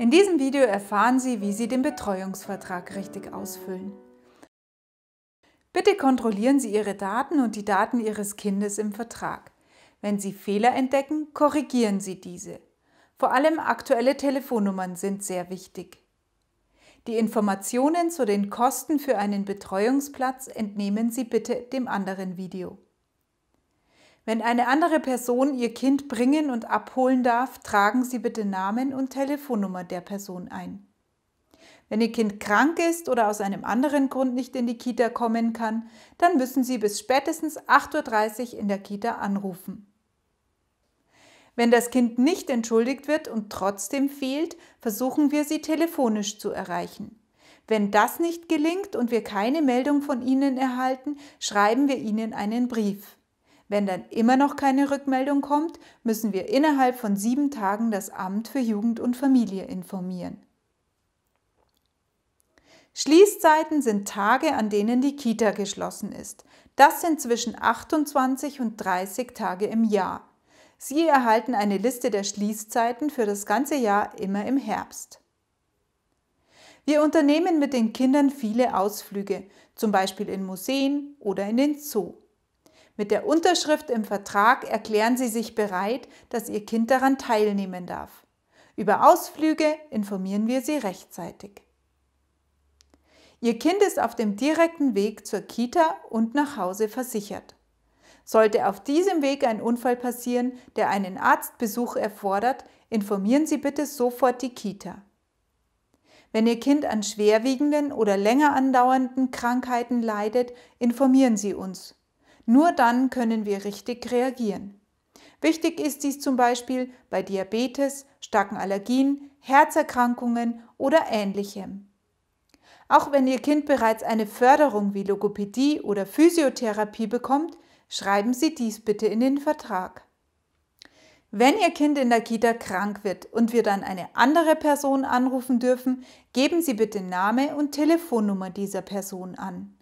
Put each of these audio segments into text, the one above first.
In diesem Video erfahren Sie, wie Sie den Betreuungsvertrag richtig ausfüllen. Bitte kontrollieren Sie Ihre Daten und die Daten Ihres Kindes im Vertrag. Wenn Sie Fehler entdecken, korrigieren Sie diese. Vor allem aktuelle Telefonnummern sind sehr wichtig. Die Informationen zu den Kosten für einen Betreuungsplatz entnehmen Sie bitte dem anderen Video. Wenn eine andere Person Ihr Kind bringen und abholen darf, tragen Sie bitte Namen und Telefonnummer der Person ein. Wenn Ihr Kind krank ist oder aus einem anderen Grund nicht in die Kita kommen kann, dann müssen Sie bis spätestens 8.30 Uhr in der Kita anrufen. Wenn das Kind nicht entschuldigt wird und trotzdem fehlt, versuchen wir sie telefonisch zu erreichen. Wenn das nicht gelingt und wir keine Meldung von Ihnen erhalten, schreiben wir Ihnen einen Brief. Wenn dann immer noch keine Rückmeldung kommt, müssen wir innerhalb von sieben Tagen das Amt für Jugend und Familie informieren. Schließzeiten sind Tage, an denen die Kita geschlossen ist. Das sind zwischen 28 und 30 Tage im Jahr. Sie erhalten eine Liste der Schließzeiten für das ganze Jahr immer im Herbst. Wir unternehmen mit den Kindern viele Ausflüge, zum Beispiel in Museen oder in den Zoo. Mit der Unterschrift im Vertrag erklären Sie sich bereit, dass Ihr Kind daran teilnehmen darf. Über Ausflüge informieren wir Sie rechtzeitig. Ihr Kind ist auf dem direkten Weg zur Kita und nach Hause versichert. Sollte auf diesem Weg ein Unfall passieren, der einen Arztbesuch erfordert, informieren Sie bitte sofort die Kita. Wenn Ihr Kind an schwerwiegenden oder länger andauernden Krankheiten leidet, informieren Sie uns. Nur dann können wir richtig reagieren. Wichtig ist dies zum Beispiel bei Diabetes, starken Allergien, Herzerkrankungen oder ähnlichem. Auch wenn Ihr Kind bereits eine Förderung wie Logopädie oder Physiotherapie bekommt, schreiben Sie dies bitte in den Vertrag. Wenn Ihr Kind in der Kita krank wird und wir dann eine andere Person anrufen dürfen, geben Sie bitte Name und Telefonnummer dieser Person an.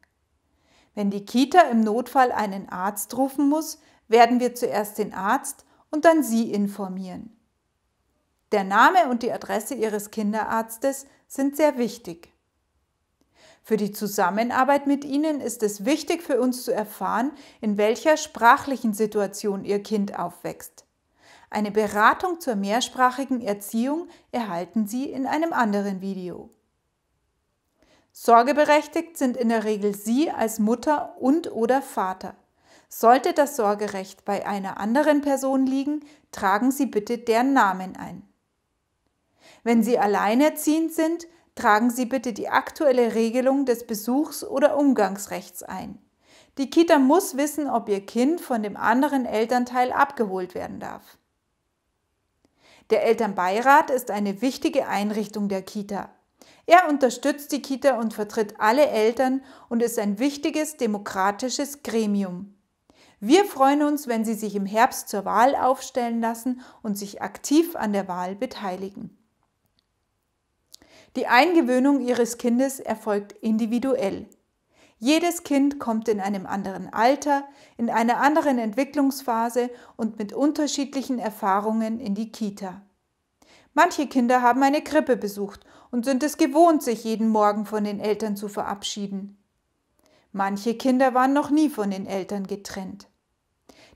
Wenn die Kita im Notfall einen Arzt rufen muss, werden wir zuerst den Arzt und dann Sie informieren. Der Name und die Adresse Ihres Kinderarztes sind sehr wichtig. Für die Zusammenarbeit mit Ihnen ist es wichtig für uns zu erfahren, in welcher sprachlichen Situation Ihr Kind aufwächst. Eine Beratung zur mehrsprachigen Erziehung erhalten Sie in einem anderen Video. Sorgeberechtigt sind in der Regel Sie als Mutter und oder Vater. Sollte das Sorgerecht bei einer anderen Person liegen, tragen Sie bitte deren Namen ein. Wenn Sie alleinerziehend sind, tragen Sie bitte die aktuelle Regelung des Besuchs- oder Umgangsrechts ein. Die Kita muss wissen, ob Ihr Kind von dem anderen Elternteil abgeholt werden darf. Der Elternbeirat ist eine wichtige Einrichtung der Kita. Er unterstützt die Kita und vertritt alle Eltern und ist ein wichtiges demokratisches Gremium. Wir freuen uns, wenn Sie sich im Herbst zur Wahl aufstellen lassen und sich aktiv an der Wahl beteiligen. Die Eingewöhnung Ihres Kindes erfolgt individuell. Jedes Kind kommt in einem anderen Alter, in einer anderen Entwicklungsphase und mit unterschiedlichen Erfahrungen in die Kita. Manche Kinder haben eine Krippe besucht und sind es gewohnt, sich jeden Morgen von den Eltern zu verabschieden. Manche Kinder waren noch nie von den Eltern getrennt.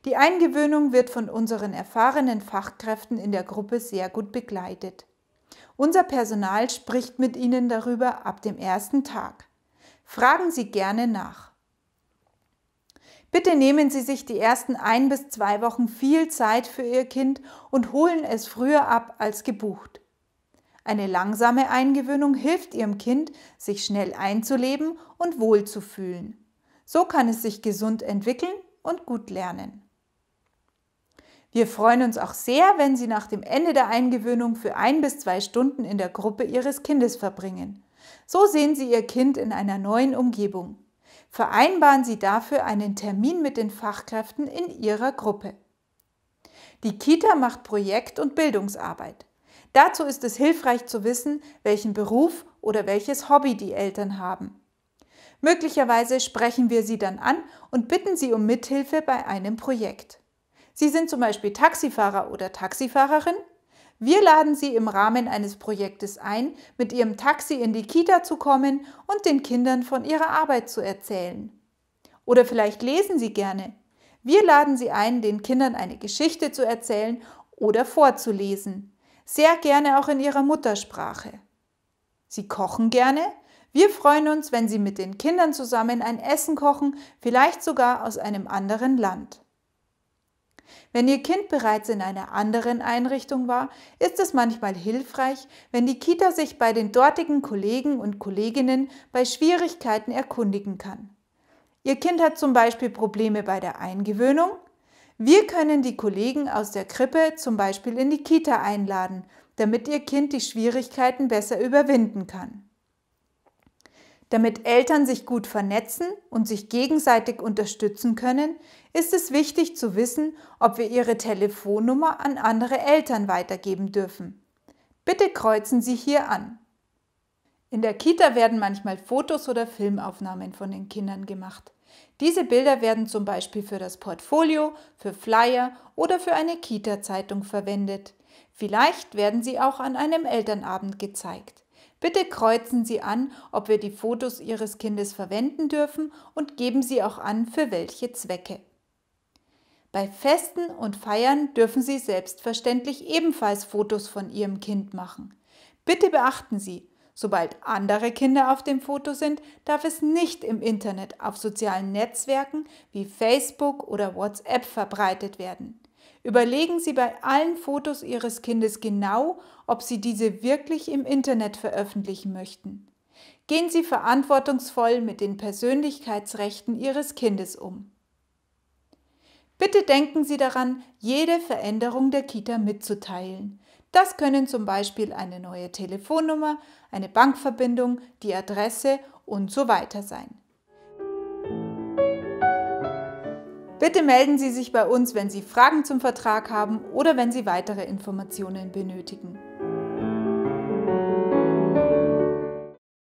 Die Eingewöhnung wird von unseren erfahrenen Fachkräften in der Gruppe sehr gut begleitet. Unser Personal spricht mit Ihnen darüber ab dem ersten Tag. Fragen Sie gerne nach. Bitte nehmen Sie sich die ersten ein bis zwei Wochen viel Zeit für Ihr Kind und holen es früher ab als gebucht. Eine langsame Eingewöhnung hilft Ihrem Kind, sich schnell einzuleben und wohlzufühlen. So kann es sich gesund entwickeln und gut lernen. Wir freuen uns auch sehr, wenn Sie nach dem Ende der Eingewöhnung für ein bis zwei Stunden in der Gruppe Ihres Kindes verbringen. So sehen Sie Ihr Kind in einer neuen Umgebung. Vereinbaren Sie dafür einen Termin mit den Fachkräften in Ihrer Gruppe. Die Kita macht Projekt- und Bildungsarbeit. Dazu ist es hilfreich zu wissen, welchen Beruf oder welches Hobby die Eltern haben. Möglicherweise sprechen wir sie dann an und bitten sie um Mithilfe bei einem Projekt. Sie sind zum Beispiel Taxifahrer oder Taxifahrerin? Wir laden Sie im Rahmen eines Projektes ein, mit Ihrem Taxi in die Kita zu kommen und den Kindern von Ihrer Arbeit zu erzählen. Oder vielleicht lesen Sie gerne. Wir laden Sie ein, den Kindern eine Geschichte zu erzählen oder vorzulesen. Sehr gerne auch in Ihrer Muttersprache. Sie kochen gerne? Wir freuen uns, wenn Sie mit den Kindern zusammen ein Essen kochen, vielleicht sogar aus einem anderen Land. Wenn Ihr Kind bereits in einer anderen Einrichtung war, ist es manchmal hilfreich, wenn die Kita sich bei den dortigen Kollegen und Kolleginnen bei Schwierigkeiten erkundigen kann. Ihr Kind hat zum Beispiel Probleme bei der Eingewöhnung. Wir können die Kollegen aus der Krippe zum Beispiel in die Kita einladen, damit Ihr Kind die Schwierigkeiten besser überwinden kann. Damit Eltern sich gut vernetzen und sich gegenseitig unterstützen können, ist es wichtig zu wissen, ob wir ihre Telefonnummer an andere Eltern weitergeben dürfen. Bitte kreuzen Sie hier an. In der Kita werden manchmal Fotos oder Filmaufnahmen von den Kindern gemacht. Diese Bilder werden zum Beispiel für das Portfolio, für Flyer oder für eine Kita-Zeitung verwendet. Vielleicht werden sie auch an einem Elternabend gezeigt. Bitte kreuzen Sie an, ob wir die Fotos Ihres Kindes verwenden dürfen und geben Sie auch an, für welche Zwecke. Bei Festen und Feiern dürfen Sie selbstverständlich ebenfalls Fotos von Ihrem Kind machen. Bitte beachten Sie, sobald andere Kinder auf dem Foto sind, darf es nicht im Internet auf sozialen Netzwerken wie Facebook oder WhatsApp verbreitet werden. Überlegen Sie bei allen Fotos Ihres Kindes genau, ob Sie diese wirklich im Internet veröffentlichen möchten. Gehen Sie verantwortungsvoll mit den Persönlichkeitsrechten Ihres Kindes um. Bitte denken Sie daran, jede Veränderung der Kita mitzuteilen. Das können zum Beispiel eine neue Telefonnummer, eine Bankverbindung, die Adresse und so weiter sein. Bitte melden Sie sich bei uns, wenn Sie Fragen zum Vertrag haben oder wenn Sie weitere Informationen benötigen.